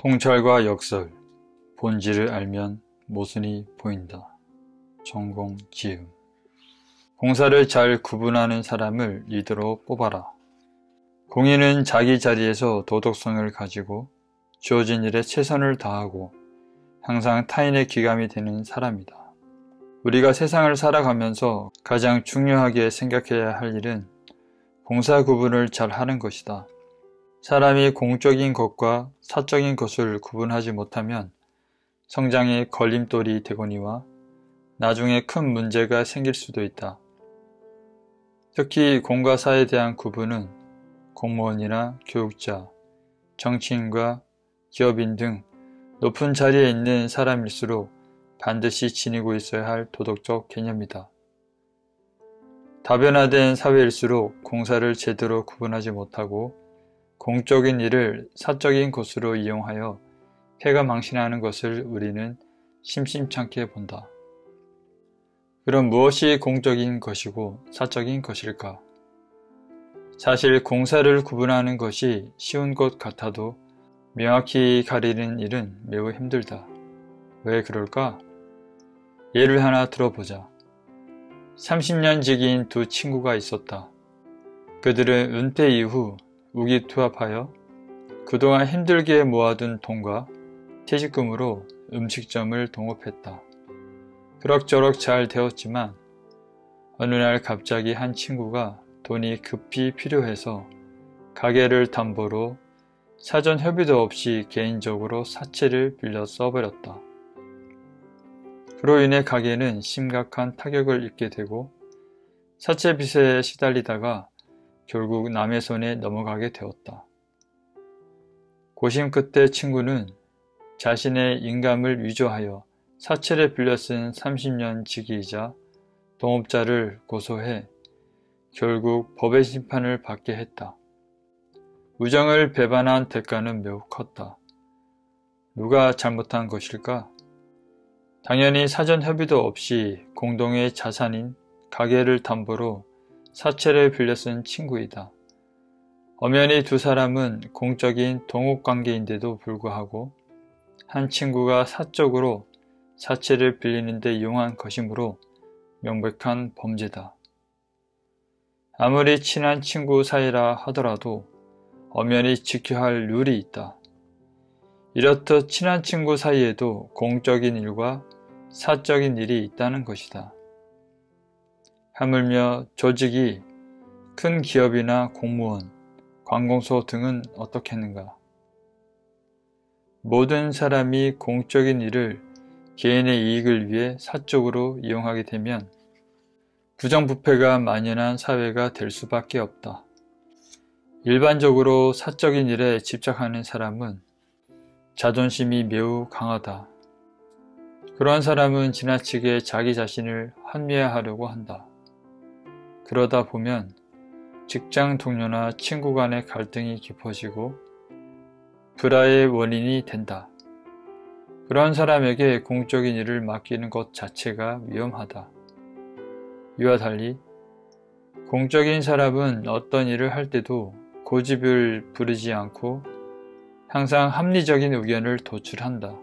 통찰과 역설, 본질을 알면 모순이 보인다. 전공 지음 공사를 잘 구분하는 사람을 리더로 뽑아라. 공인은 자기 자리에서 도덕성을 가지고 주어진 일에 최선을 다하고 항상 타인의 기감이 되는 사람이다. 우리가 세상을 살아가면서 가장 중요하게 생각해야 할 일은 공사 구분을 잘 하는 것이다. 사람이 공적인 것과 사적인 것을 구분하지 못하면 성장의 걸림돌이 되거니와 나중에 큰 문제가 생길 수도 있다. 특히 공과 사에 대한 구분은 공무원이나 교육자, 정치인과 기업인 등 높은 자리에 있는 사람일수록 반드시 지니고 있어야 할 도덕적 개념이다. 다변화된 사회일수록 공사를 제대로 구분하지 못하고 공적인 일을 사적인 것으로 이용하여 폐가 망신하는 것을 우리는 심심찮게 본다. 그럼 무엇이 공적인 것이고 사적인 것일까? 사실 공사를 구분하는 것이 쉬운 것 같아도 명확히 가리는 일은 매우 힘들다. 왜 그럴까? 예를 하나 들어보자. 30년 지기인 두 친구가 있었다. 그들은 은퇴 이후 우기투합하여 그동안 힘들게 모아둔 돈과 퇴직금으로 음식점을 동업했다. 그럭저럭 잘 되었지만 어느 날 갑자기 한 친구가 돈이 급히 필요해서 가게를 담보로 사전 협의도 없이 개인적으로 사채를 빌려 써버렸다. 그로 인해 가게는 심각한 타격을 입게 되고 사채 빚에 시달리다가 결국 남의 손에 넘어가게 되었다. 고심 끝에 친구는 자신의 인감을 위조하여 사채를 빌려 쓴 30년 지기이자 동업자를 고소해 결국 법의 심판을 받게 했다. 우정을 배반한 대가는 매우 컸다. 누가 잘못한 것일까? 당연히 사전 협의도 없이 공동의 자산인 가게를 담보로 사채를 빌려 쓴 친구이다. 엄연히 두 사람은 공적인 동업 관계인데도 불구하고 한 친구가 사적으로 사채를 빌리는데 이용한 것이므로 명백한 범죄다. 아무리 친한 친구 사이라 하더라도 엄연히 지켜야 할 룰이 있다. 이렇듯 친한 친구 사이에도 공적인 일과 사적인 일이 있다는 것이다. 하물며 조직이 큰 기업이나 공무원, 관공서 등은 어떻겠는가? 모든 사람이 공적인 일을 개인의 이익을 위해 사적으로 이용하게 되면 부정부패가 만연한 사회가 될 수밖에 없다. 일반적으로 사적인 일에 집착하는 사람은 자존심이 매우 강하다. 그러한 사람은 지나치게 자기 자신을 환미화하려고 한다. 그러다 보면 직장 동료나 친구 간의 갈등이 깊어지고 불화의 원인이 된다. 그런 사람에게 공적인 일을 맡기는 것 자체가 위험하다. 이와 달리 공적인 사람은 어떤 일을 할 때도 고집을 부리지 않고 항상 합리적인 의견을 도출한다.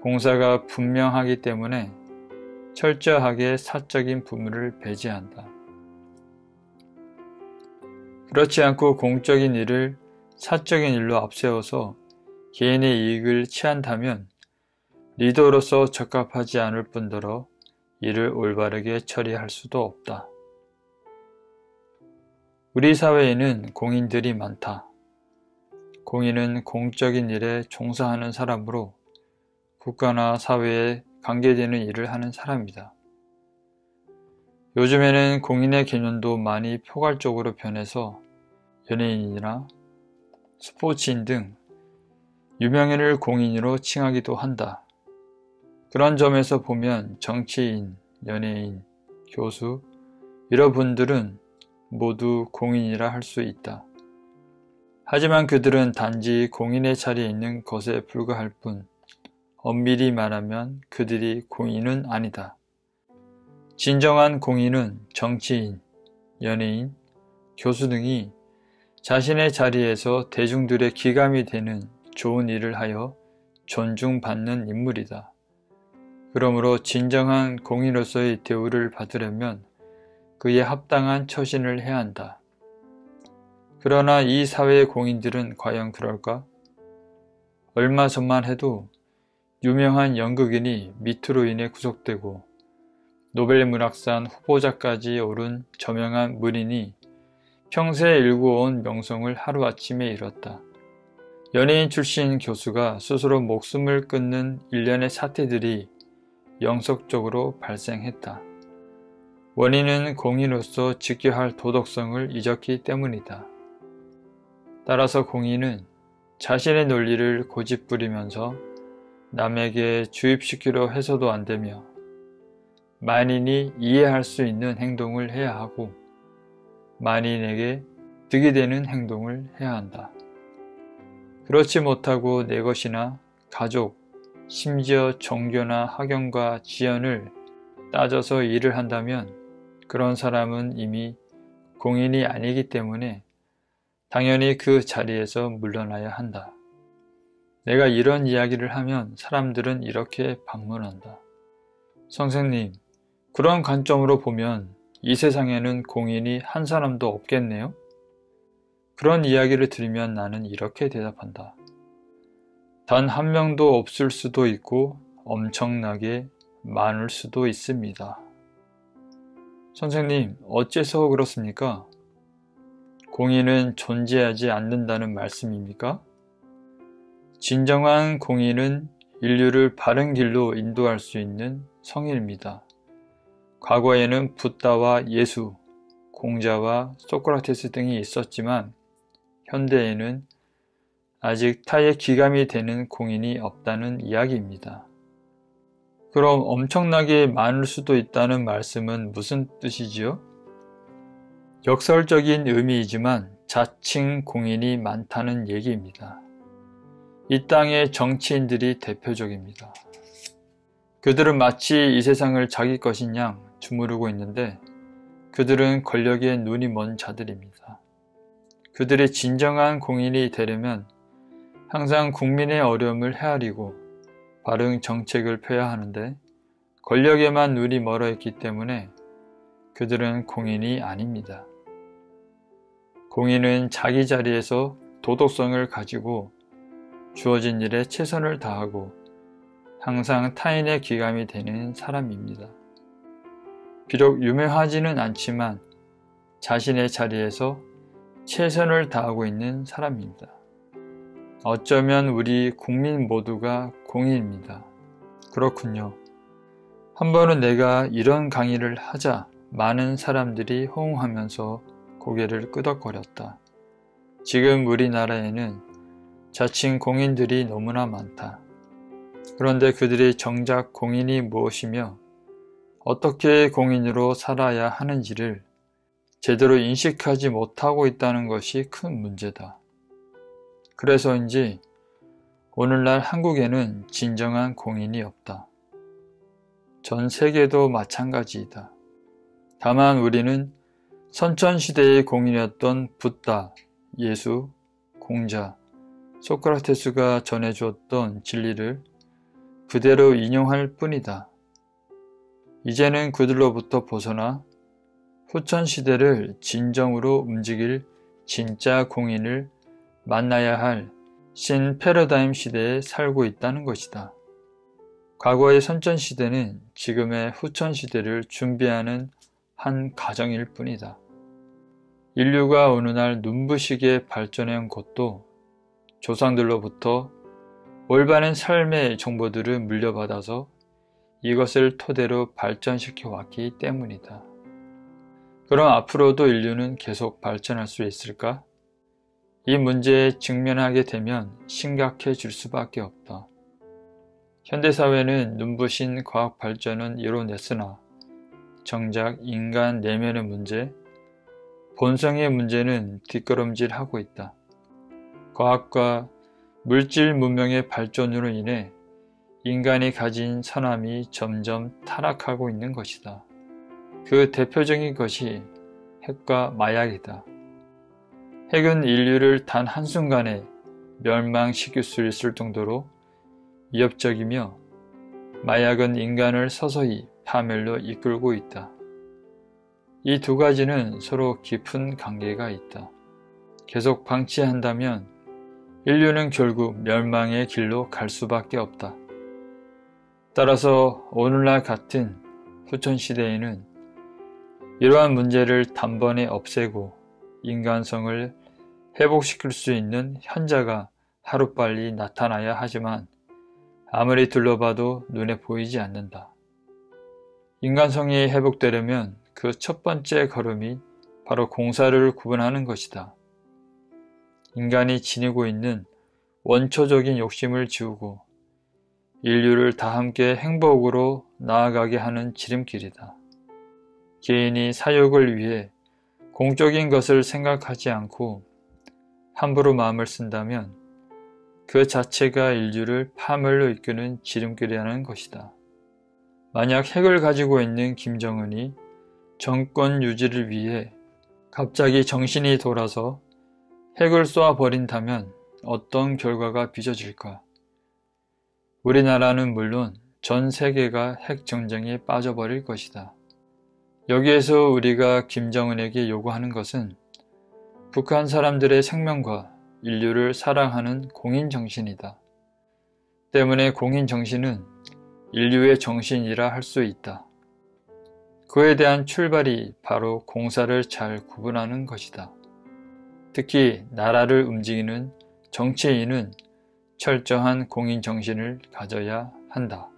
공사가 분명하기 때문에 철저하게 사적인 부문을 배제한다. 그렇지 않고 공적인 일을 사적인 일로 앞세워서 개인의 이익을 취한다면 리더로서 적합하지 않을 뿐더러 이를 올바르게 처리할 수도 없다. 우리 사회에는 공인들이 많다. 공인은 공적인 일에 종사하는 사람으로 국가나 사회에 관계되는 일을 하는 사람이다. 요즘에는 공인의 개념도 많이 포괄적으로 변해서 연예인이나 스포츠인 등 유명인을 공인으로 칭하기도 한다. 그런 점에서 보면 정치인, 연예인, 교수, 이런 분들은 모두 공인이라 할 수 있다. 하지만 그들은 단지 공인의 자리에 있는 것에 불과할 뿐 엄밀히 말하면 그들이 공인은 아니다. 진정한 공인은 정치인, 연예인, 교수 등이 자신의 자리에서 대중들의 기감이 되는 좋은 일을 하여 존중받는 인물이다. 그러므로 진정한 공인으로서의 대우를 받으려면 그에 합당한 처신을 해야 한다. 그러나 이 사회의 공인들은 과연 그럴까? 얼마 전만 해도 유명한 연극인이 미투로 인해 구속되고 노벨 문학상 후보자까지 오른 저명한 문인이 평생 일구어온 명성을 하루아침에 잃었다. 연예인 출신 교수가 스스로 목숨을 끊는 일련의 사태들이 영속적으로 발생했다. 원인은 공인으로서 지켜야 할 도덕성을 잊었기 때문이다. 따라서 공인은 자신의 논리를 고집부리면서 남에게 주입시키려 해서도 안 되며 만인이 이해할 수 있는 행동을 해야 하고 만인에게 득이 되는 행동을 해야 한다. 그렇지 못하고 내 것이나 가족, 심지어 종교나 학연과 지연을 따져서 일을 한다면 그런 사람은 이미 공인이 아니기 때문에 당연히 그 자리에서 물러나야 한다. 내가 이런 이야기를 하면 사람들은 이렇게 반문한다. 선생님, 그런 관점으로 보면 이 세상에는 공인이 한 사람도 없겠네요? 그런 이야기를 들으면 나는 이렇게 대답한다. 단 한 명도 없을 수도 있고 엄청나게 많을 수도 있습니다. 선생님, 어째서 그렇습니까? 공인은 존재하지 않는다는 말씀입니까? 진정한 공인은 인류를 바른 길로 인도할 수 있는 성인입니다. 과거에는 붓다와 예수, 공자와 소크라테스 등이 있었지만 현대에는 아직 타의 기감이 되는 공인이 없다는 이야기입니다. 그럼 엄청나게 많을 수도 있다는 말씀은 무슨 뜻이지요? 역설적인 의미이지만 자칭 공인이 많다는 얘기입니다. 이 땅의 정치인들이 대표적입니다. 그들은 마치 이 세상을 자기 것인 양 주무르고 있는데 그들은 권력에 눈이 먼 자들입니다. 그들의 진정한 공인이 되려면 항상 국민의 어려움을 헤아리고 바른 정책을 펴야 하는데 권력에만 눈이 멀어 있기 때문에 그들은 공인이 아닙니다. 공인은 자기 자리에서 도덕성을 가지고 주어진 일에 최선을 다하고 항상 타인의 귀감이 되는 사람입니다. 비록 유명하지는 않지만 자신의 자리에서 최선을 다하고 있는 사람입니다. 어쩌면 우리 국민 모두가 공인입니다. 그렇군요. 한 번은 내가 이런 강의를 하자 많은 사람들이 호응하면서 고개를 끄덕거렸다. 지금 우리나라에는 자칭 공인들이 너무나 많다. 그런데 그들이 정작 공인이 무엇이며 어떻게 공인으로 살아야 하는지를 제대로 인식하지 못하고 있다는 것이 큰 문제다. 그래서인지 오늘날 한국에는 진정한 공인이 없다. 전 세계도 마찬가지이다. 다만 우리는 선천시대의 공인이었던 붓다, 예수, 공자, 소크라테스가 전해주었던 진리를 그대로 인용할 뿐이다. 이제는 그들로부터 벗어나 후천시대를 진정으로 움직일 진짜 공인을 만나야 할 신 패러다임 시대에 살고 있다는 것이다. 과거의 선천 시대는 지금의 후천 시대를 준비하는 한 가정일 뿐이다. 인류가 어느 날 눈부시게 발전해온 것도 조상들로부터 올바른 삶의 정보들을 물려받아서 이것을 토대로 발전시켜 왔기 때문이다. 그럼 앞으로도 인류는 계속 발전할 수 있을까? 이 문제에 직면하게 되면 심각해질 수밖에 없다. 현대사회는 눈부신 과학 발전은 이뤄냈으나 정작 인간 내면의 문제, 본성의 문제는 뒷걸음질하고 있다. 과학과 물질 문명의 발전으로 인해 인간이 가진 선함이 점점 타락하고 있는 것이다. 그 대표적인 것이 핵과 마약이다. 핵은 인류를 단 한순간에 멸망시킬 수 있을 정도로 위협적이며 마약은 인간을 서서히 파멸로 이끌고 있다. 이 두 가지는 서로 깊은 관계가 있다. 계속 방치한다면 인류는 결국 멸망의 길로 갈 수밖에 없다. 따라서 오늘날 같은 후천 시대에는 이러한 문제를 단번에 없애고 인간성을 회복시킬 수 있는 현자가 하루빨리 나타나야 하지만 아무리 둘러봐도 눈에 보이지 않는다. 인간성이 회복되려면 그 첫 번째 걸음이 바로 공사를 구분하는 것이다. 인간이 지니고 있는 원초적인 욕심을 지우고 인류를 다 함께 행복으로 나아가게 하는 지름길이다. 개인이 사욕을 위해 공적인 것을 생각하지 않고 함부로 마음을 쓴다면 그 자체가 인류를 파멸로 이끄는 지름길이라는 것이다. 만약 핵을 가지고 있는 김정은이 정권 유지를 위해 갑자기 정신이 돌아서 핵을 쏘아 버린다면 어떤 결과가 빚어질까? 우리나라는 물론 전 세계가 핵 전쟁에 빠져버릴 것이다. 여기에서 우리가 김정은에게 요구하는 것은 북한 사람들의 생명과 인류를 사랑하는 공인 정신이다. 때문에 공인 정신은 인류의 정신이라 할 수 있다. 그에 대한 출발이 바로 공사를 잘 구분하는 것이다. 특히 나라를 움직이는 정치인은 철저한 공인 정신을 가져야 한다.